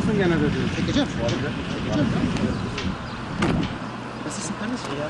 musun gene dedi. Çekeceğim. Çekeceğim. Nasılsın kardeşim? Ya,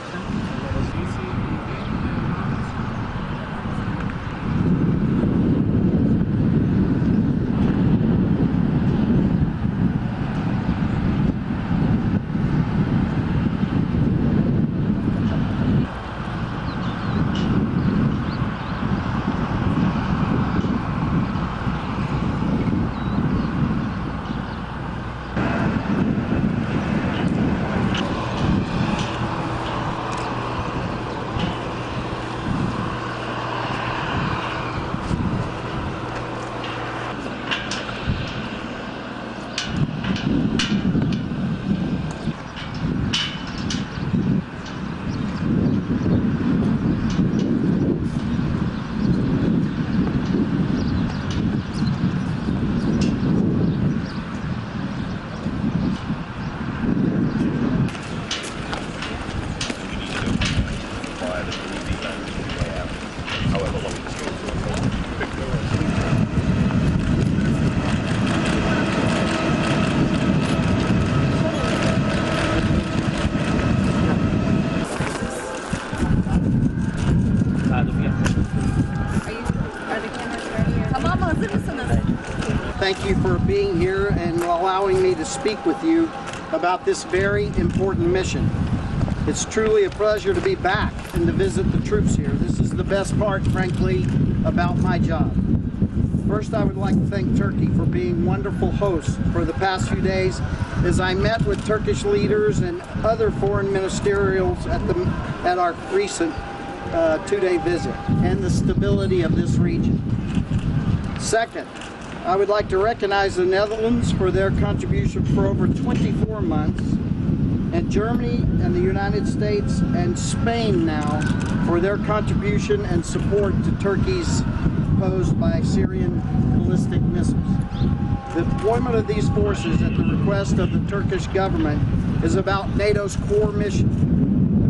Thank you for being here and allowing me to speak with you about this very important mission. It's truly a pleasure to be back and to visit the troops here. This is the best part, frankly, about my job. First, I would like to thank Turkey for being wonderful hosts for the past few days as I met with Turkish leaders and other foreign ministerials at, the, at our recent uh, two-day visit and the stability of this region. Second, I would like to recognize the Netherlands for their contribution for over 24 months, and Germany and the United States and Spain now for their contribution and support to Turkey's posed by Syrian ballistic missiles. The deployment of these forces at the request of the Turkish government is about NATO's core mission,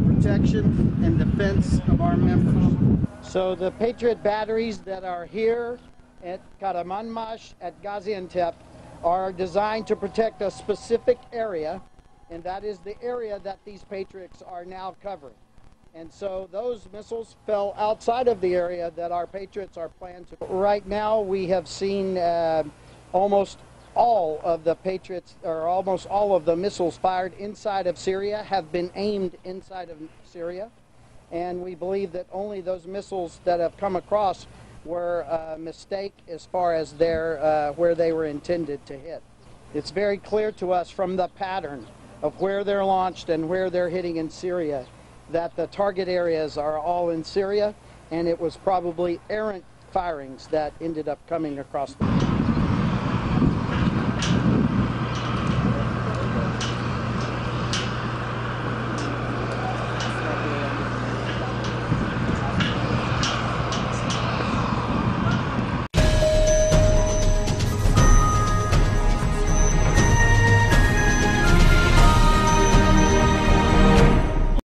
the protection and defense of our members. So the Patriot batteries that are here at Kahramanmaras at Gaziantep are designed to protect a specific area, and that is the area that these Patriots are now covering. And so those missiles fell outside of the area that our Patriots are planned to. Right now, we have seen uh, almost all of the Patriots, or almost all of the missiles fired inside of Syria, have been aimed inside of Syria. And we believe that only those missiles that have come across were a mistake as far as their, uh, where they were intended to hit. It's very clear to us from the pattern of where they're launched and where they're hitting in Syria that the target areas are all in Syria, and it was probably errant firings that ended up coming across the